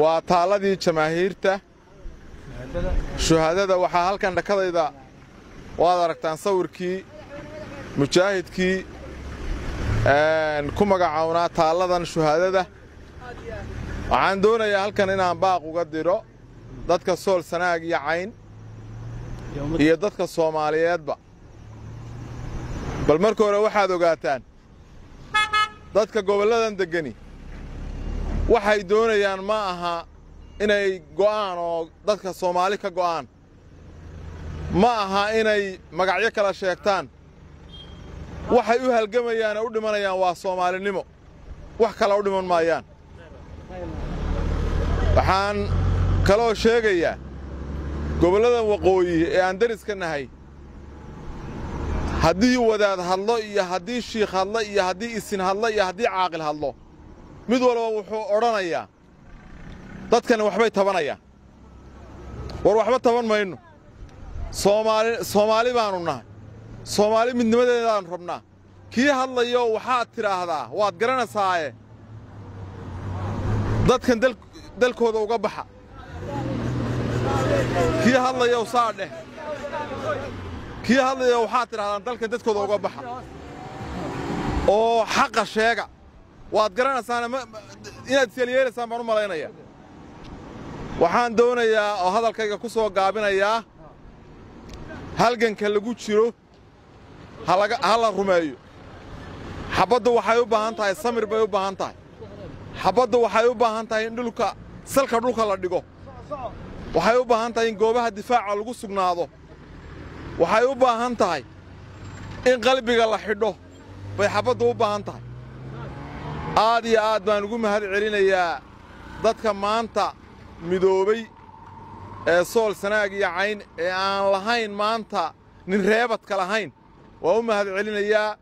waa taalladii jamaahiirta. Shuhaadada waxaa halkan dhakadayda waad aragtaan sawirkii mujaahidkii ku magacawnaa taalladan shuhaadada. Waxaan doonayaa halkan inaan baaq uga diro dadka sool sanaag iyo cayn iyo dadka soomaaliyeedba. Bal marka hore waxaad ogaataan dadka gobolladan deggani waxay doonayaan ma aha inay go'aan oo dadka soomaali ka go'aan. Ma aha inay magacyo kala sheegtaan. Waxay u halgamayaan oo u dhimanayaan waa soomaalinimo. Wax kale u dhiman maayaan. Waxaan kaloo sheegayaa gobolladan waqooyi ee aan deriska nahay haddii wadaad hadlo iyo haddii shiikh hadlo iyo haddii isin hadlo iyo haddii caaqil hadlo mid walba wuxuu odhanayaa dadkani waxbay tabanayaan. War waxba taban mayno. Soomaali soomaali baannu nahay. Soomaali midnimadeedaannu rabnaa. Kii hadlayo waxaad tidhaahdaa waad garanaysaaye dadkan dalkooda uga baxa. Kii hadlayow saa dheh. Kii hadlayo waxaad tidhahdaan dalkan dadkooda uga baxa. Oo xaqa sheega waad garanaysaana inaad isyeelyeelaysaan baan u malaynaya. Waxaan doonayaa oo hadalkayga ku soo gaabinayaa halganka lagu jiro ha la rumeeyo. Xabbaddu waxay u baahan tahay samir bay u baahan tahay. Xabbaddu waxay u baahan tahay in dhulka salka dhulka la dhigo. Waxay u baahan tahay in goobaha difaaca lagu sugnaado. Waxay u baahan tahay in qalbiga la xidho bay xabbaddu u baahan tahay aad iyo aad baan ugu mahad celinayaa dadka maanta midoobay ee sool sanaag iyo cayn ee aan lahayn maanta nin reebadka lahayn. Waa u mahad celinayaa.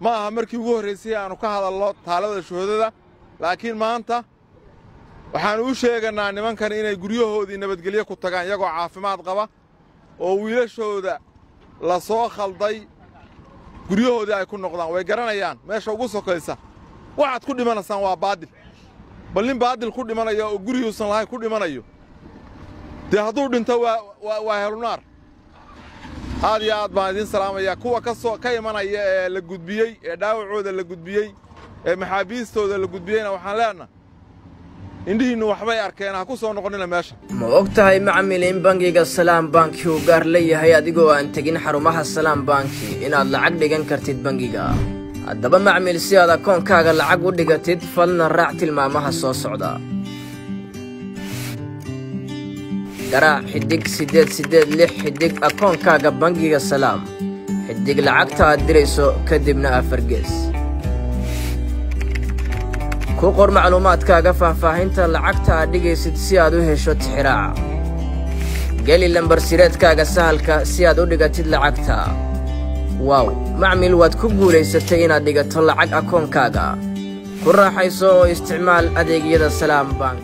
Ma aha markii ugu horraysay aannu ka hadalno taalada shuhadada laakiin maanta waxaannu u sheegannaa nimankan inay guryahoodii nabadgelyo ku tagaan iyagoo caafimaad qaba oo wiilashooda la soo khalday. Guryahoodii ay ku noqdaan way garanayaan. Meesha ugu sokaysa waxaad ku dhimanaysaan waa baadil. Bal nin baadil ku dhimanaya oo gurigiuusan lahayn ku dhimanayo. Dee hadduu dhinto waa helunaar aad iyo aad baan idiin salaamayaa. Kuwa ka soo ka imanaya ee la gudbiyey ee dhaawacooda la gudbiyey ee maxaabiistooda la gudbiyeyna waxaan leenaha indhihiinnu waxbay arkeen ha ku soo noqonnina meesha. Ma og tahay macmil in bangiga salaam banki uu gaar leeyahay adigoo aan tegin xarumaha salaam banki inaad lacag dhigan kartid bangiga haddaba macmil si aad akoonkaaga lacag u dhigatid falna raac tilmaamaha soo socda. Garaac xiddig siddeed siddeed lix xiddig akoonkaaga bangiga salaam. Xiddig lacagta aad dirayso kadibna afargees ku qor macluumaadkaaga faahfaahinta lacagta aad dhigaysid si aad u hesho tixiraaca geli lambarsireedkaaga sahalka si aad u dhigatid lacagta waaw macmil waad ku guulaysatay inaad dhigato lacag akoonkaaga ku raaxayso oo isticmaal adeegyada salaam bank